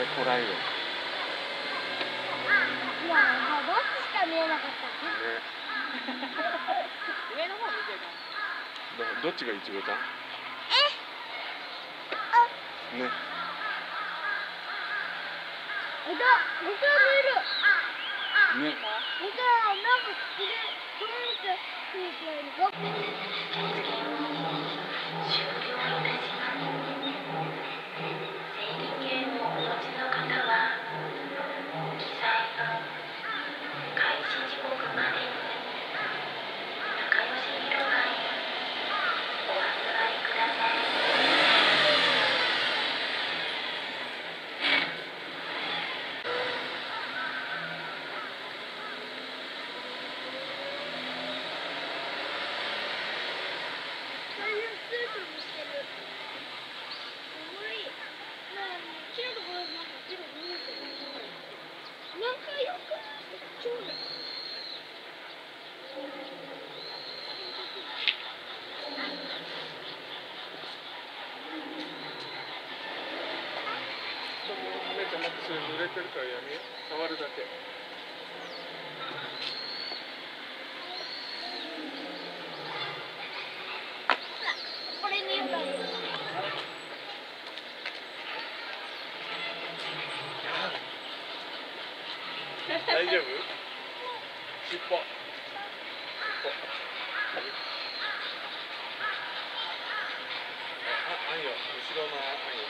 れこらえよ。ね。いや、もうどっちしか見えなかった。上の方見てるどどっちがいちごちゃん？ね。えだ、僕は見える。ね。僕はなんかこれ、これ見て、見てる。大変スープもしてる。すごい。なんか、木のところなんか全部見えてる。仲良くちょうだい。めちゃめちゃそれ濡れてるからやめよう。触るだけ。大丈夫？尻尾。あ、あんよ。後ろのあんよ。